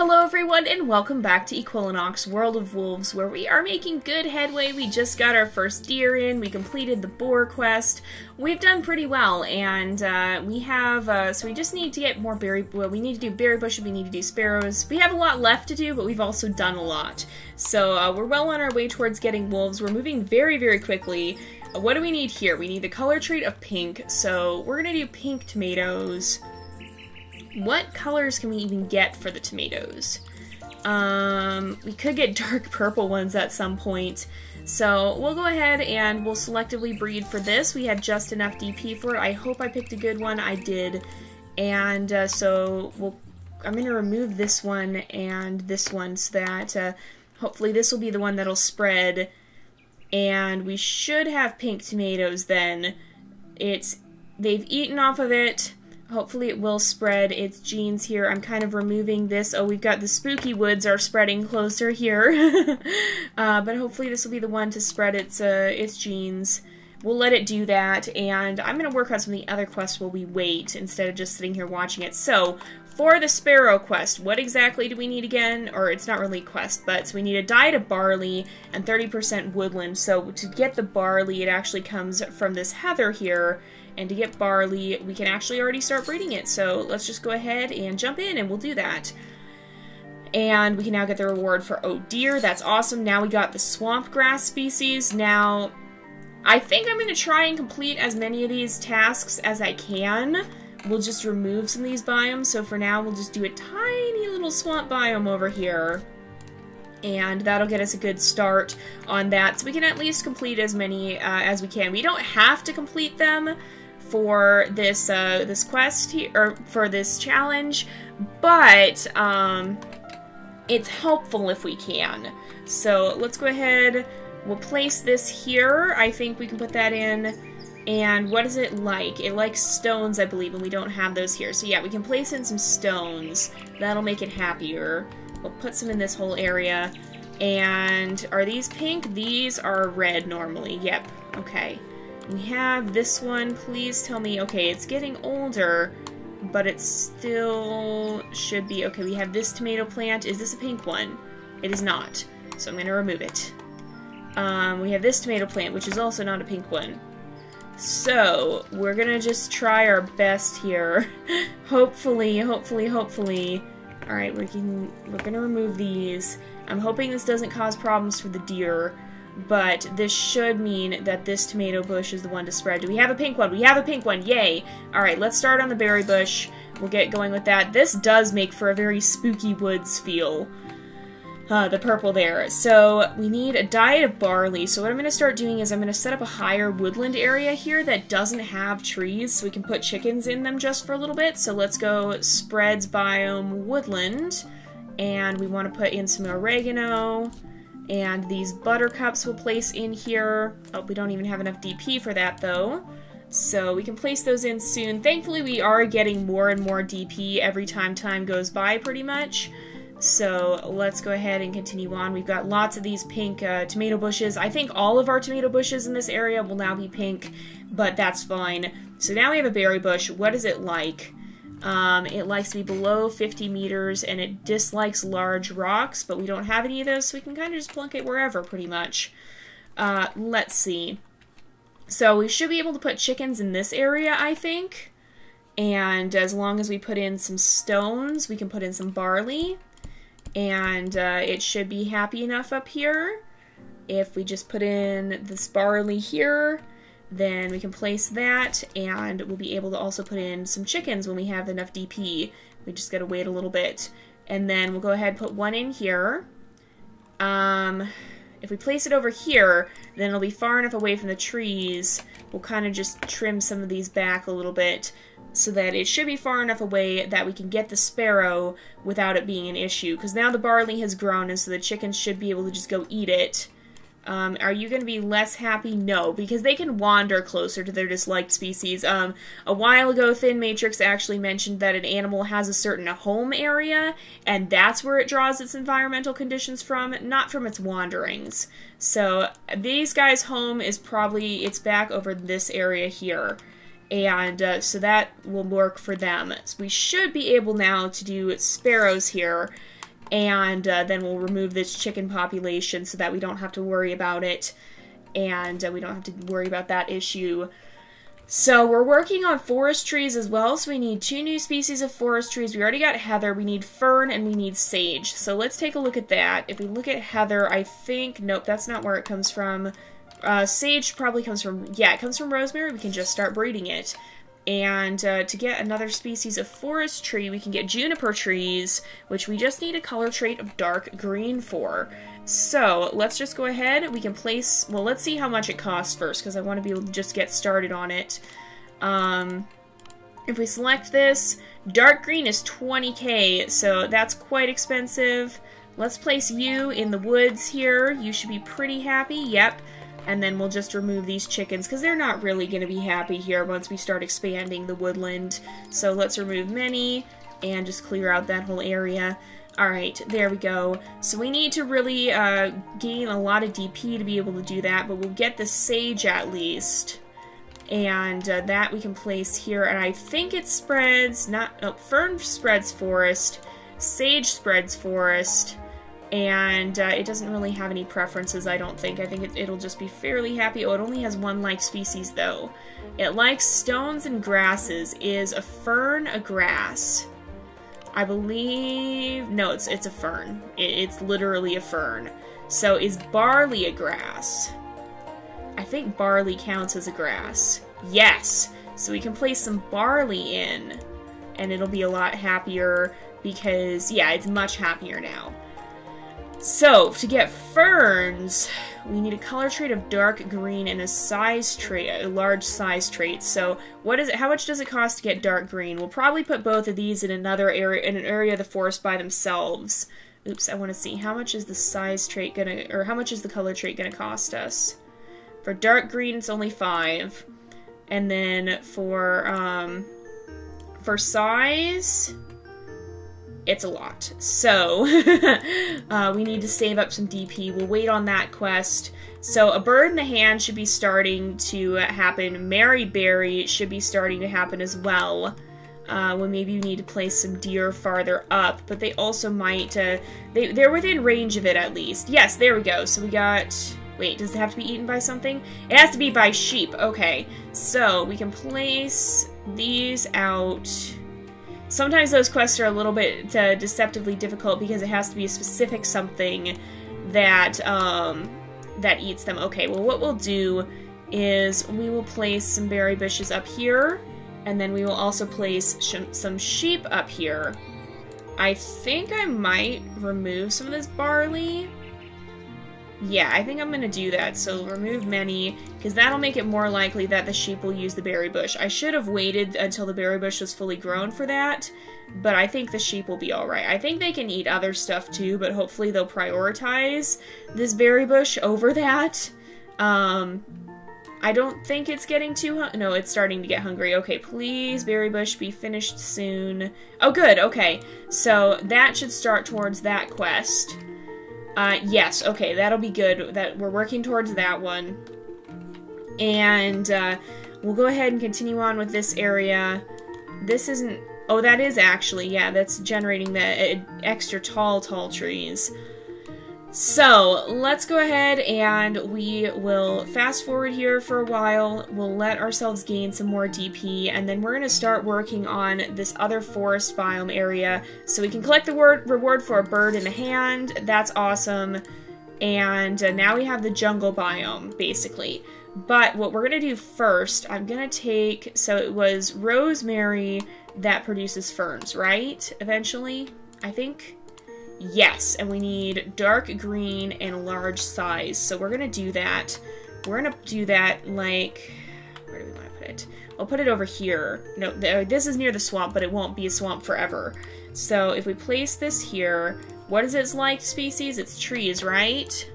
Hello everyone and welcome back to Equilinox World of Wolves where we are making good headway. We just got our first deer in, we completed the boar quest. We've done pretty well and uh, we have, uh, so we just need to get more berry, well we need to do berry bushes, we need to do sparrows. We have a lot left to do but we've also done a lot. So uh, we're well on our way towards getting wolves. We're moving very very quickly. Uh, what do we need here? We need the color trait of pink, so we're gonna do pink tomatoes. What colors can we even get for the tomatoes? Um, we could get dark purple ones at some point. So we'll go ahead and we'll selectively breed for this. We had just enough DP for it. I hope I picked a good one. I did. And uh, so we'll, I'm going to remove this one and this one so that uh, hopefully this will be the one that'll spread. And we should have pink tomatoes then. It's They've eaten off of it Hopefully it will spread its genes here. I'm kind of removing this. Oh, we've got the spooky woods are spreading closer here. uh, but hopefully this will be the one to spread its, uh, its genes. We'll let it do that, and I'm going to work on some of the other quests while we wait, instead of just sitting here watching it. So, for the Sparrow quest, what exactly do we need again? Or it's not really a quest, but so we need a diet of barley and 30% woodland. So to get the barley, it actually comes from this heather here, and to get barley, we can actually already start breeding it. So let's just go ahead and jump in and we'll do that. And we can now get the reward for oh deer. That's awesome. Now we got the swamp grass species. Now, I think I'm going to try and complete as many of these tasks as I can. We'll just remove some of these biomes. So for now, we'll just do a tiny little swamp biome over here and that'll get us a good start on that so we can at least complete as many uh, as we can. We don't have to complete them, for this uh, this quest here, or for this challenge, but um, it's helpful if we can. So let's go ahead. We'll place this here. I think we can put that in. And what is it like? It likes stones, I believe, and we don't have those here. So yeah, we can place in some stones. That'll make it happier. We'll put some in this whole area. And are these pink? These are red normally. Yep. Okay. We have this one. Please tell me. Okay, it's getting older, but it still should be. Okay, we have this tomato plant. Is this a pink one? It is not. So I'm going to remove it. Um, we have this tomato plant, which is also not a pink one. So, we're gonna just try our best here. hopefully, hopefully, hopefully. Alright, we can, we're gonna remove these. I'm hoping this doesn't cause problems for the deer but this should mean that this tomato bush is the one to spread. Do we have a pink one? We have a pink one, yay! Alright, let's start on the berry bush. We'll get going with that. This does make for a very spooky woods feel. Uh, the purple there. So we need a diet of barley. So what I'm going to start doing is I'm going to set up a higher woodland area here that doesn't have trees so we can put chickens in them just for a little bit. So let's go spreads biome woodland. And we want to put in some oregano. And these buttercups we'll place in here. Oh, we don't even have enough DP for that, though. So we can place those in soon. Thankfully, we are getting more and more DP every time time goes by, pretty much. So let's go ahead and continue on. We've got lots of these pink uh, tomato bushes. I think all of our tomato bushes in this area will now be pink, but that's fine. So now we have a berry bush. What is it like? Um, it likes to be below 50 meters, and it dislikes large rocks, but we don't have any of those, so we can kind of just plunk it wherever, pretty much. Uh, let's see. So we should be able to put chickens in this area, I think. And as long as we put in some stones, we can put in some barley. And uh, it should be happy enough up here. If we just put in this barley here, then we can place that and we'll be able to also put in some chickens when we have enough DP. We just gotta wait a little bit. And then we'll go ahead and put one in here. Um, if we place it over here, then it'll be far enough away from the trees. We'll kind of just trim some of these back a little bit so that it should be far enough away that we can get the sparrow without it being an issue. Because now the barley has grown and so the chickens should be able to just go eat it. Um, are you going to be less happy? No, because they can wander closer to their disliked species. Um, a while ago, ThinMatrix actually mentioned that an animal has a certain home area, and that's where it draws its environmental conditions from, not from its wanderings. So these guys' home is probably, it's back over this area here. And uh, so that will work for them. So we should be able now to do sparrows here and uh, then we'll remove this chicken population so that we don't have to worry about it, and uh, we don't have to worry about that issue. So we're working on forest trees as well, so we need two new species of forest trees. We already got heather, we need fern, and we need sage. So let's take a look at that. If we look at heather, I think, nope, that's not where it comes from. Uh, sage probably comes from, yeah, it comes from rosemary. We can just start breeding it. And uh, to get another species of forest tree, we can get juniper trees, which we just need a color trait of dark green for. So let's just go ahead. We can place, well, let's see how much it costs first because I want to be able to just get started on it. Um, if we select this, dark green is 20k, so that's quite expensive. Let's place you in the woods here. You should be pretty happy. Yep. And then we'll just remove these chickens because they're not really going to be happy here once we start expanding the woodland. So let's remove many and just clear out that whole area. Alright, there we go. So we need to really uh, gain a lot of DP to be able to do that, but we'll get the Sage at least. And uh, that we can place here, and I think it spreads, not, oh, Fern spreads Forest, Sage spreads Forest, and uh, it doesn't really have any preferences, I don't think. I think it, it'll just be fairly happy. Oh, it only has one like species, though. It likes stones and grasses. Is a fern a grass? I believe... No, it's, it's a fern. It, it's literally a fern. So is barley a grass? I think barley counts as a grass. Yes! So we can place some barley in, and it'll be a lot happier because, yeah, it's much happier now. So, to get ferns, we need a color trait of dark green and a size trait, a large size trait. So, what is it? How much does it cost to get dark green? We'll probably put both of these in another area, in an area of the forest by themselves. Oops, I want to see how much is the size trait gonna, or how much is the color trait gonna cost us? For dark green, it's only five, and then for um, for size, it's a lot. So, uh, we need to save up some DP. We'll wait on that quest. So, a bird in the hand should be starting to happen. Mary Berry should be starting to happen as well. Uh, when maybe you need to place some deer farther up, but they also might, uh, they, they're within range of it at least. Yes, there we go. So we got, wait, does it have to be eaten by something? It has to be by sheep, okay. So we can place these out Sometimes those quests are a little bit uh, deceptively difficult because it has to be a specific something that um, that eats them. Okay, well what we'll do is we will place some berry bushes up here, and then we will also place sh some sheep up here. I think I might remove some of this barley yeah, I think I'm going to do that. So remove many, because that'll make it more likely that the sheep will use the berry bush. I should have waited until the berry bush was fully grown for that, but I think the sheep will be alright. I think they can eat other stuff too, but hopefully they'll prioritize this berry bush over that. Um, I don't think it's getting too no, it's starting to get hungry. Okay, please, berry bush, be finished soon. Oh, good, okay. So that should start towards that quest. Uh, yes, okay, that'll be good. That We're working towards that one. And uh, we'll go ahead and continue on with this area. This isn't... Oh, that is actually, yeah, that's generating the uh, extra tall, tall trees. So, let's go ahead and we will fast forward here for a while. We'll let ourselves gain some more DP, and then we're going to start working on this other forest biome area. So we can collect the reward for a bird in the hand. That's awesome. And uh, now we have the jungle biome, basically. But what we're going to do first, I'm going to take... So it was rosemary that produces ferns, right? Eventually, I think? Yes, and we need dark green and large size. So we're to do that. We're to do that like... Where do we want to put it? I'll put it over here. No, uh, this is near the swamp, but it won't be a swamp forever. So if we place this here, what is its like species? It's trees, right?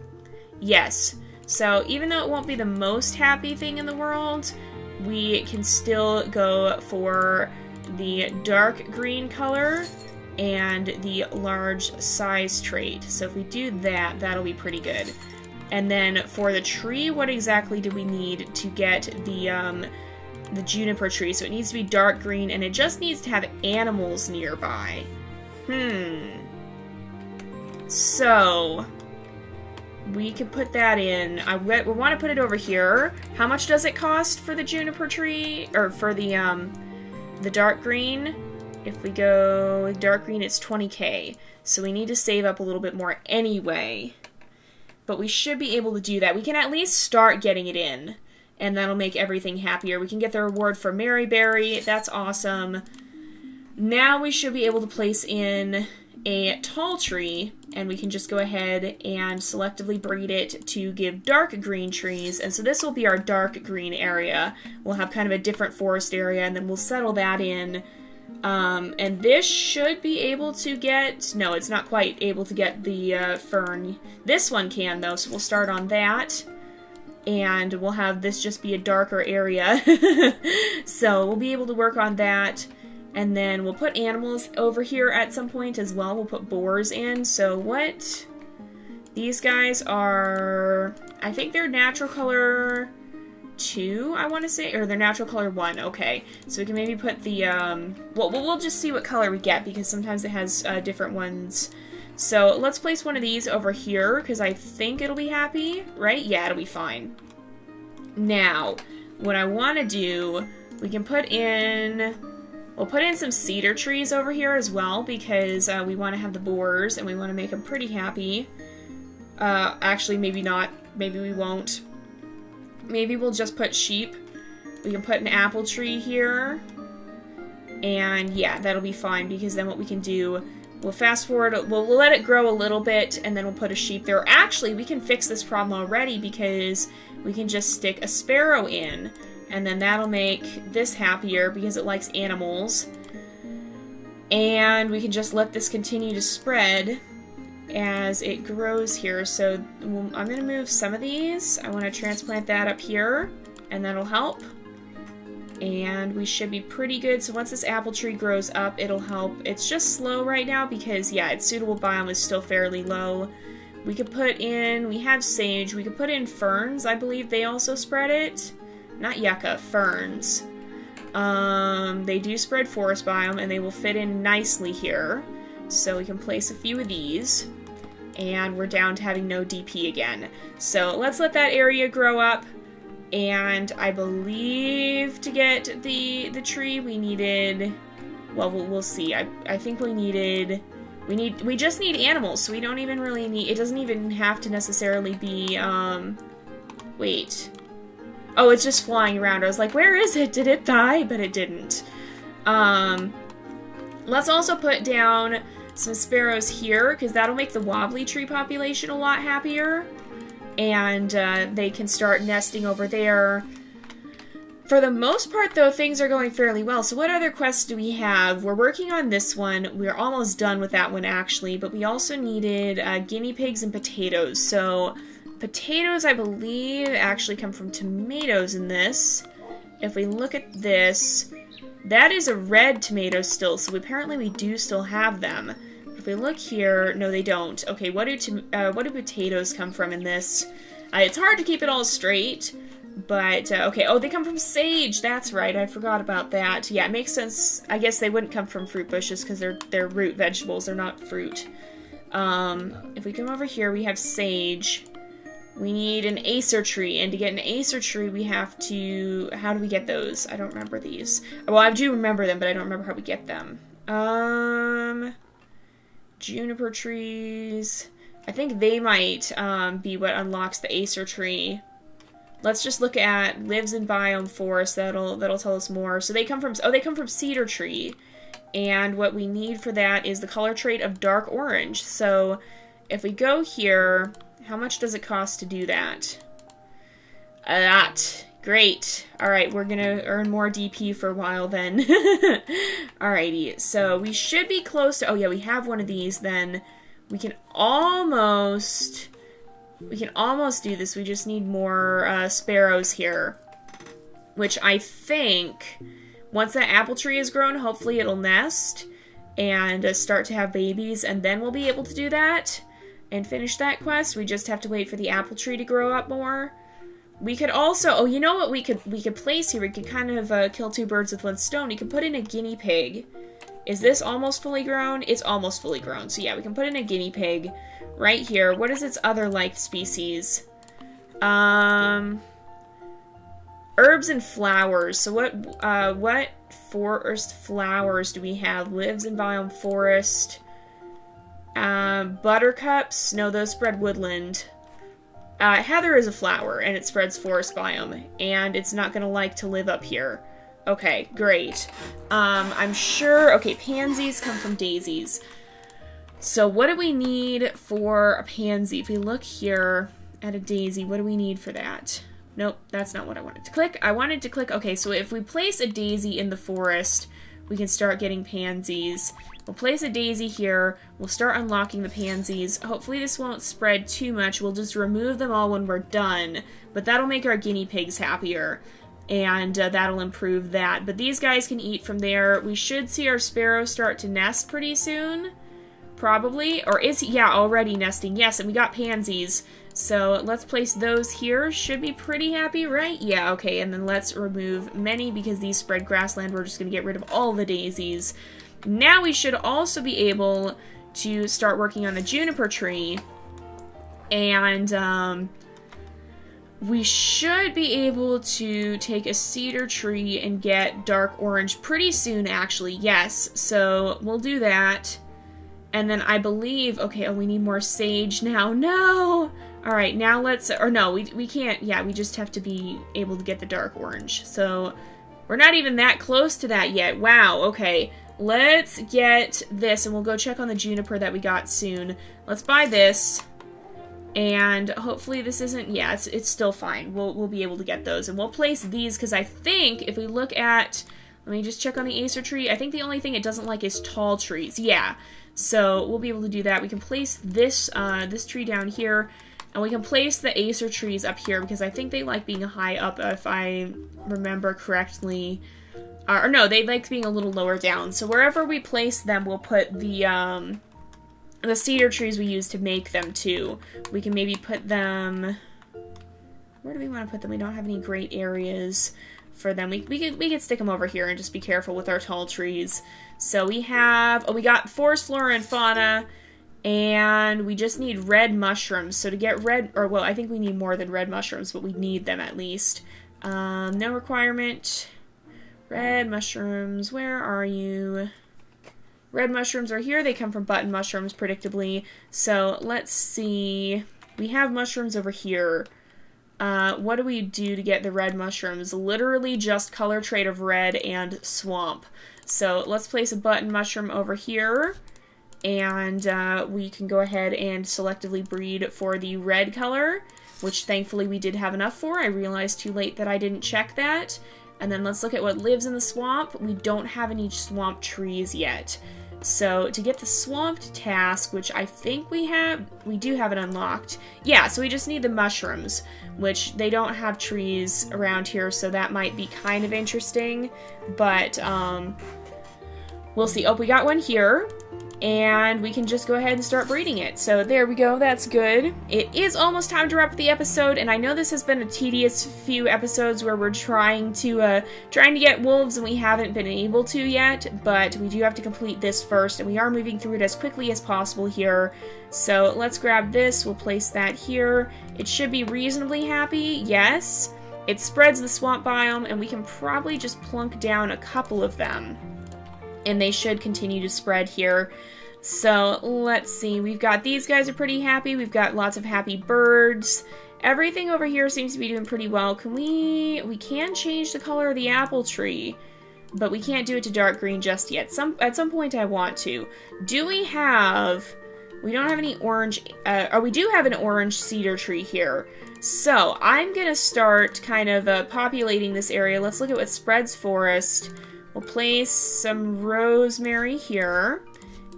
Yes. So even though it won't be the most happy thing in the world, we can still go for the dark green color and the large size trait. So if we do that, that'll be pretty good. And then for the tree, what exactly do we need to get the um, the juniper tree? So it needs to be dark green, and it just needs to have animals nearby. Hmm. So, we can put that in. I we want to put it over here. How much does it cost for the juniper tree? Or for the, um, the dark green? If we go dark green, it's 20k. So we need to save up a little bit more anyway. But we should be able to do that. We can at least start getting it in. And that'll make everything happier. We can get the reward for Maryberry. That's awesome. Now we should be able to place in a tall tree and we can just go ahead and selectively breed it to give dark green trees. And so this will be our dark green area. We'll have kind of a different forest area and then we'll settle that in. Um, and this should be able to get, no, it's not quite able to get the uh, fern. This one can though, so we'll start on that. And we'll have this just be a darker area. so we'll be able to work on that. And then we'll put animals over here at some point as well. We'll put boars in. So what? These guys are, I think they're natural color two, I want to say, or they're natural color one. Okay, so we can maybe put the, um, well, we'll just see what color we get because sometimes it has uh, different ones. So let's place one of these over here because I think it'll be happy, right? Yeah, it'll be fine. Now, what I want to do, we can put in We'll put in some cedar trees over here as well because uh, we want to have the boars and we want to make them pretty happy. Uh, actually, maybe not. Maybe we won't. Maybe we'll just put sheep. We can put an apple tree here. And yeah, that'll be fine because then what we can do, we'll fast forward, we'll, we'll let it grow a little bit and then we'll put a sheep there. Actually, we can fix this problem already because we can just stick a sparrow in and then that'll make this happier because it likes animals. And we can just let this continue to spread as it grows here. So I'm going to move some of these. I want to transplant that up here, and that'll help. And we should be pretty good. So once this apple tree grows up, it'll help. It's just slow right now because, yeah, its suitable biome is still fairly low. We could put in, we have sage, we could put in ferns. I believe they also spread it not yucca, ferns. Um, they do spread forest biome, and they will fit in nicely here. So we can place a few of these, and we're down to having no DP again. So let's let that area grow up, and I believe to get the the tree we needed, well, we'll, we'll see. I, I think we needed, we need, we just need animals, so we don't even really need, it doesn't even have to necessarily be, um, wait, Oh, it's just flying around. I was like, where is it? Did it die? But it didn't. Um, let's also put down some sparrows here, because that'll make the wobbly tree population a lot happier. And uh, they can start nesting over there. For the most part, though, things are going fairly well. So what other quests do we have? We're working on this one. We're almost done with that one, actually. But we also needed uh, guinea pigs and potatoes. So Potatoes, I believe, actually come from tomatoes in this. If we look at this, that is a red tomato still, so apparently we do still have them. If we look here, no they don't. Okay, what do, uh, what do potatoes come from in this? Uh, it's hard to keep it all straight, but, uh, okay, oh, they come from sage, that's right, I forgot about that. Yeah, it makes sense. I guess they wouldn't come from fruit bushes because they're, they're root vegetables, they're not fruit. Um, if we come over here, we have sage. We need an Acer tree, and to get an Acer tree, we have to... How do we get those? I don't remember these. Well, I do remember them, but I don't remember how we get them. Um... Juniper trees... I think they might um, be what unlocks the Acer tree. Let's just look at lives in biome forest. That'll that'll tell us more. So they come from oh they come from cedar tree, and what we need for that is the color trait of dark orange. So if we go here, how much does it cost to do that? Lot. Great. Alright, we're gonna earn more DP for a while then. Alrighty, so we should be close to... Oh yeah, we have one of these then. We can almost... We can almost do this. We just need more uh, sparrows here. Which I think, once that apple tree is grown, hopefully it'll nest and uh, start to have babies, and then we'll be able to do that and finish that quest. We just have to wait for the apple tree to grow up more. We could also, oh, you know what we could we could place here? We could kind of uh, kill two birds with one stone. We could put in a guinea pig, Is this almost fully grown? It's almost fully grown. So yeah, we can put in a guinea pig right here. What is its other liked species? Um, herbs and flowers. So what, uh, what forest flowers do we have? Lives in biome forest. Uh, buttercups. No, those spread woodland. Uh, heather is a flower, and it spreads forest biome, and it's not going to like to live up here. Okay, great. Um, I'm sure... Okay, pansies come from daisies. So what do we need for a pansy? If we look here at a daisy, what do we need for that? Nope, that's not what I wanted to click. I wanted to click... Okay, so if we place a daisy in the forest, we can start getting pansies. We'll place a daisy here. We'll start unlocking the pansies. Hopefully this won't spread too much. We'll just remove them all when we're done. But that'll make our guinea pigs happier. And uh, that'll improve that. But these guys can eat from there. We should see our sparrow start to nest pretty soon. Probably. Or is he? Yeah, already nesting. Yes, and we got pansies. So let's place those here. Should be pretty happy, right? Yeah, okay. And then let's remove many because these spread grassland. We're just going to get rid of all the daisies. Now we should also be able to start working on the juniper tree. And um, we should be able to take a cedar tree and get dark orange pretty soon, actually. Yes, so we'll do that. And then I believe, okay, oh, we need more sage now. No! All right, now let's, or no, we, we can't, yeah, we just have to be able to get the dark orange. So we're not even that close to that yet. Wow, okay. Let's get this, and we'll go check on the juniper that we got soon. Let's buy this, and hopefully this isn't, yeah, it's, it's still fine. We'll, we'll be able to get those, and we'll place these, because I think if we look at, let me just check on the Acer tree, I think the only thing it doesn't like is tall trees. Yeah, so we'll be able to do that. We can place this, uh, this tree down here, and we can place the Acer trees up here, because I think they like being high up, if I remember correctly. Uh, or no, they like being a little lower down. So wherever we place them, we'll put the um, the cedar trees we use to make them too. We can maybe put them... Where do we want to put them? We don't have any great areas for them. We, we, could, we could stick them over here and just be careful with our tall trees. So we have... Oh, we got forest flora and fauna. And we just need red mushrooms. So to get red... Or, well, I think we need more than red mushrooms, but we need them at least. Um, no requirement. Red mushrooms, where are you? Red mushrooms are here. They come from button mushrooms, predictably. So let's see. We have mushrooms over here. Uh, what do we do to get the red mushrooms? Literally just color trade of red and swamp. So let's place a button mushroom over here. And uh, we can go ahead and selectively breed for the red color, which thankfully we did have enough for. I realized too late that I didn't check that. And then let's look at what lives in the swamp. We don't have any swamp trees yet. So to get the swamped task, which I think we have, we do have it unlocked. Yeah, so we just need the mushrooms, which they don't have trees around here, so that might be kind of interesting. But um, we'll see. Oh, we got one here and we can just go ahead and start breeding it. So there we go, that's good. It is almost time to wrap the episode, and I know this has been a tedious few episodes where we're trying to uh, trying to get wolves and we haven't been able to yet, but we do have to complete this first, and we are moving through it as quickly as possible here. So let's grab this, we'll place that here. It should be reasonably happy, yes. It spreads the swamp biome, and we can probably just plunk down a couple of them and they should continue to spread here. So let's see, we've got these guys are pretty happy, we've got lots of happy birds. Everything over here seems to be doing pretty well. Can we, we can change the color of the apple tree, but we can't do it to dark green just yet. Some At some point I want to. Do we have, we don't have any orange, uh, or we do have an orange cedar tree here. So I'm gonna start kind of uh, populating this area. Let's look at what spreads forest. We'll place some rosemary here.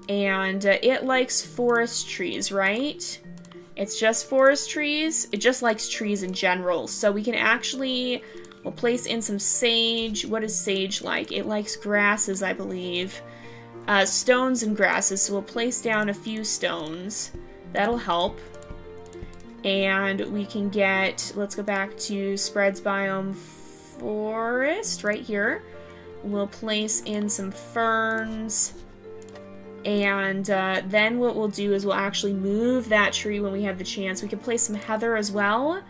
And uh, it likes forest trees, right? It's just forest trees. It just likes trees in general. So we can actually, we'll place in some sage. What is sage like? It likes grasses, I believe. Uh, stones and grasses. So we'll place down a few stones. That'll help. And we can get, let's go back to spreads biome forest right here we'll place in some ferns. And uh, then what we'll do is we'll actually move that tree when we have the chance. We can place some heather as well.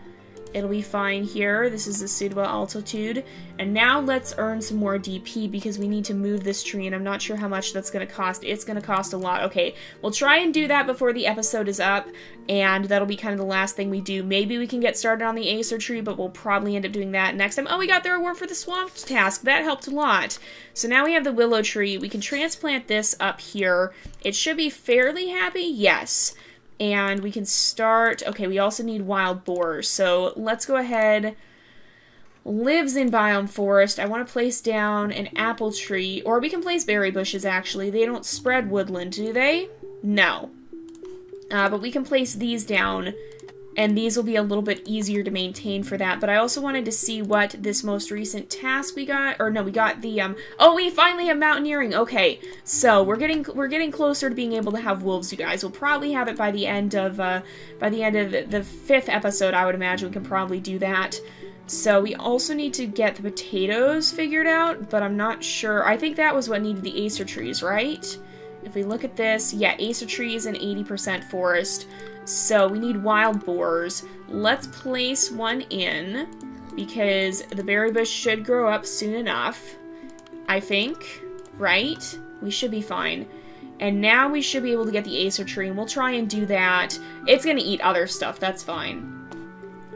It'll be fine here. This is a suitable altitude. And now let's earn some more DP because we need to move this tree and I'm not sure how much that's going to cost. It's going to cost a lot. Okay, we'll try and do that before the episode is up and that'll be kind of the last thing we do. Maybe we can get started on the Acer tree, but we'll probably end up doing that next time. Oh, we got the reward for the swamp task. That helped a lot. So now we have the willow tree. We can transplant this up here. It should be fairly happy. Yes. And we can start... Okay, we also need wild boars. So let's go ahead... Lives in biome forest. I want to place down an apple tree. Or we can place berry bushes, actually. They don't spread woodland, do they? No. Uh, but we can place these down and these will be a little bit easier to maintain for that. But I also wanted to see what this most recent task we got, or no, we got the um. Oh, we finally have mountaineering. Okay, so we're getting we're getting closer to being able to have wolves. You guys, we'll probably have it by the end of uh by the end of the, the fifth episode. I would imagine we can probably do that. So we also need to get the potatoes figured out, but I'm not sure. I think that was what needed the acer trees, right? If we look at this, yeah, acer trees and 80% forest. So we need wild boars. Let's place one in because the berry bush should grow up soon enough. I think, right? We should be fine. And now we should be able to get the Acer tree, and we'll try and do that. It's going to eat other stuff, that's fine.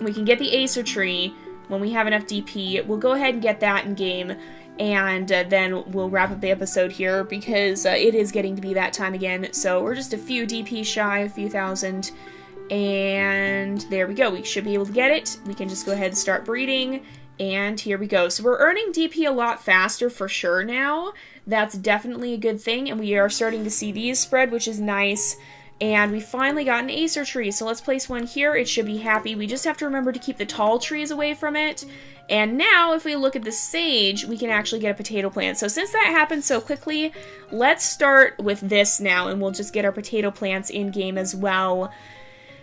We can get the Acer tree when we have enough DP. We'll go ahead and get that in game, and uh, then we'll wrap up the episode here because uh, it is getting to be that time again. So we're just a few DP shy, a few thousand, and there we go. We should be able to get it. We can just go ahead and start breeding, and here we go. So we're earning DP a lot faster for sure now. That's definitely a good thing, and we are starting to see these spread, which is nice. And we finally got an Acer tree, so let's place one here. It should be happy. We just have to remember to keep the tall trees away from it. And now, if we look at the sage, we can actually get a potato plant. So since that happened so quickly, let's start with this now, and we'll just get our potato plants in-game as well.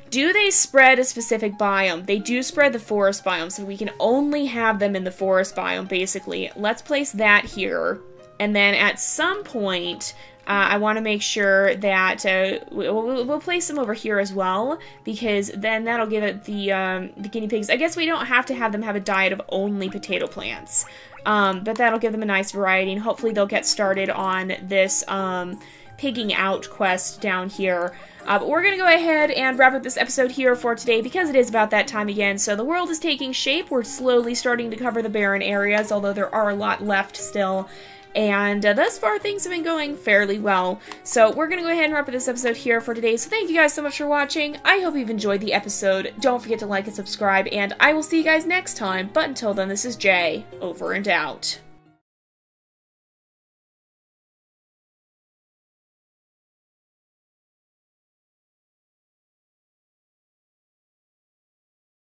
Do they spread a specific biome? They do spread the forest biome, so we can only have them in the forest biome, basically. Let's place that here. And then at some point, I want to make sure that uh, we'll, we'll, place them over here as well because then that'll give it the um, the guinea pigs. I guess we don't have to have them have a diet of only potato plants, um, but that'll give them a nice variety and hopefully they'll get started on this um, pigging out quest down here. Uh, but we're going to go ahead and wrap up this episode here for today because it is about that time again. So the world is taking shape. We're slowly starting to cover the barren areas, although there are a lot left still. And uh, thus far, things have been going fairly well. So we're going to go ahead and wrap up this episode here for today. So thank you guys so much for watching. I hope you've enjoyed the episode. Don't forget to like and subscribe, and I will see you guys next time. But until then, this is Jay, over and out.